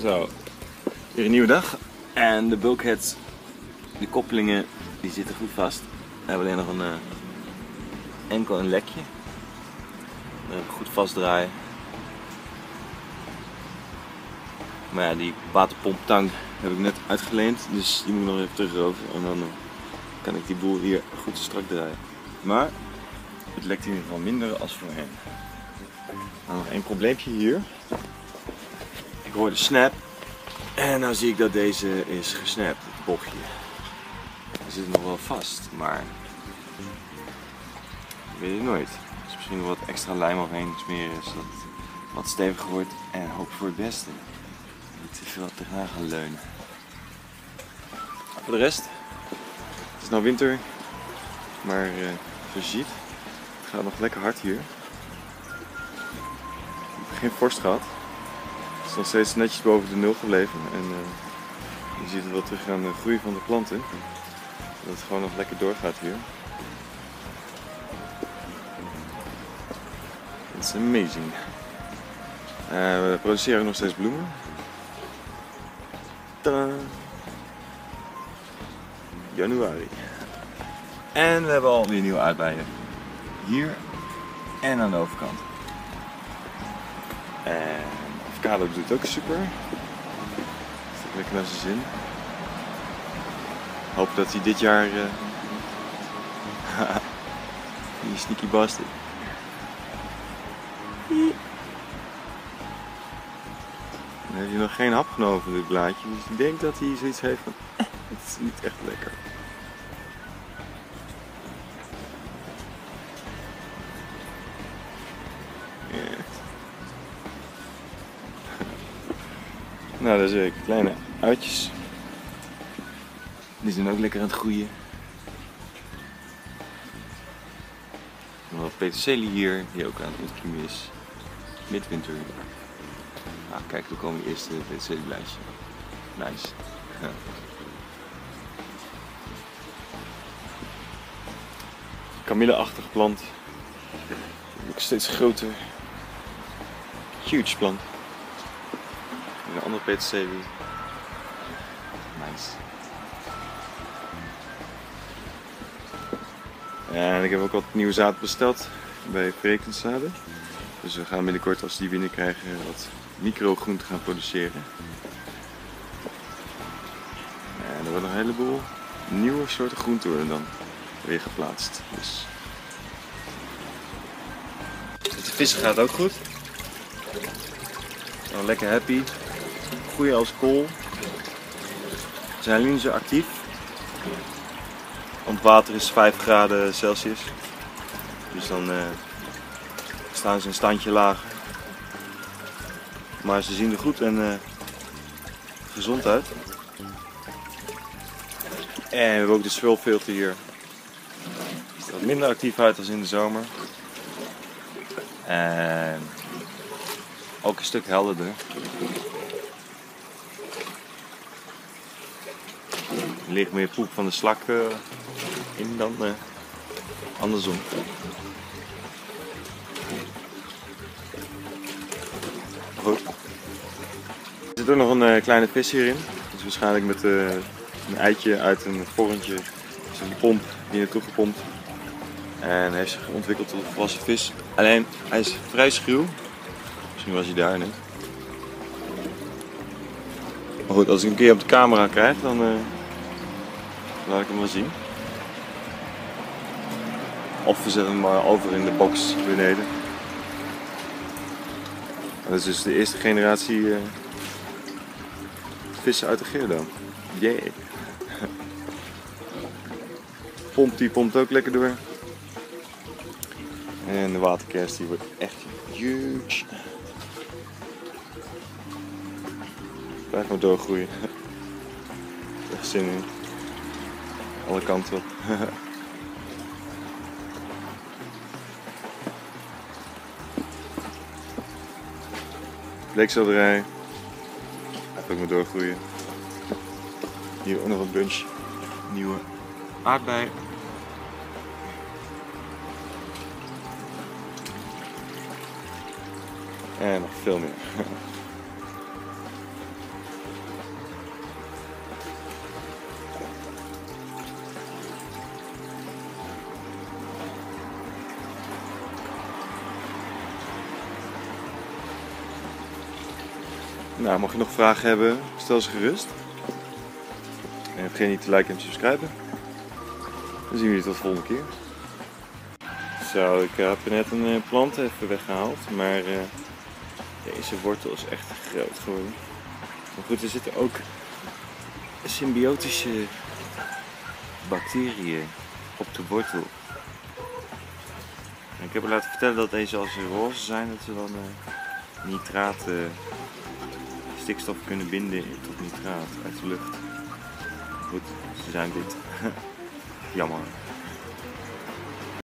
Zo, weer een nieuwe dag. En de bulkheads, de koppelingen, die zitten goed vast. We hebben alleen nog een, eh, enkel een lekje. Uh, goed vastdraaien. Maar ja, die waterpomptang heb ik net uitgeleend, dus die moet ik nog even terugroven. En dan eh, kan ik die boel hier goed strak draaien. Maar het lekt in ieder geval minder als voorheen. Nog één probleempje hier. Ik hoor de snap. En nou zie ik dat deze is gesnapt, het bochtje. Hij zit nog wel vast, maar ik weet het nooit. Dus misschien wat extra lijm overheen smeren zodat het wat steviger wordt en hoop voor het beste. Niet te veel tegenaan gaan leunen. Voor de rest, het is nou winter, maar zoals je ziet, het gaat nog lekker hard hier. Ik heb geen vorst gehad. Is nog steeds netjes boven de nul gebleven. En uh, je ziet het wel terug aan de groei van de planten. Dat het gewoon nog lekker doorgaat hier. It's amazing. Uh, we produceren nog steeds bloemen. Tadaa. Januari. En we hebben alweer nieuwe aardbeien. Hier en aan de overkant. En avocado doet ook super. Zit lekker naar zijn zin. Hoop dat hij dit jaar. Uh... die sneaky bastard. Dan heeft hij nog geen hap genomen van dit blaadje. Dus ik denk dat hij zoiets heeft van. Het is niet echt lekker. Nou, dat is weer kleine uitjes. Die zijn ook lekker aan het groeien. Nog wat peterselie hier, die ook aan het ontkiemen is. Midwinter. Ah, kijk, er komen de eerste. Nice. Ja. Kamille-achtige plant. Ook steeds groter. Huge plant. En een andere peterselie. Nice. En ik heb ook wat nieuwe zaad besteld bij Frekenzaden. Dus we gaan binnenkort als we die binnenkrijgen wat microgroenten gaan produceren. En er worden een heleboel nieuwe soorten groenten worden dan weer geplaatst. Dus. Met de vissen gaat het ook goed. Nou, lekker happy. Groeien als kool. Zijn zo actief. Want water is 5 graden Celsius. Dus dan uh, staan ze een standje lager. Maar ze zien er goed en uh, gezond uit. En we hebben ook de zwulfilter hier. Wat minder actief uit als in de zomer. En ook een stuk helderder. Er ligt meer poep van de slak uh, in dan uh, andersom. Goed. Er zit ook nog een uh, kleine vis hierin. Dus waarschijnlijk met een eitje uit een vorentje. Dus een pomp die naartoe gepompt. En heeft zich ontwikkeld tot een volwassen vis. Alleen hij is vrij schuw. Misschien was hij daar net. Maar goed, als ik een keer op de camera krijg, dan laat ik hem wel zien. Of we zetten hem maar over in de box beneden. Dat is dus de eerste generatie uh, vissen uit de Geerdam. Yeah. Pomp die pompt ook lekker door. En de waterkerst die wordt echt huge. Blijf maar doorgroeien. Echt zin in. Alle kanten op. Bleekselderij. Blijf ook maar doorgroeien. Hier ook nog een bunch nieuwe aardbei. En nog veel meer. Nou, mocht je nog vragen hebben, stel ze gerust. En vergeet niet te liken en te subscriben. Dan zien we je tot de volgende keer. Zo, ik heb net een eh, plant even weggehaald, maar eh, deze wortel is echt groot geworden. Maar goed, er zitten ook symbiotische bacteriën op de wortel. En ik heb er laten vertellen dat deze als ze roze zijn, dat ze dan uh, nitraat, stikstof kunnen binden tot nitraat uit de lucht. Goed, ze zijn wit. Jammer.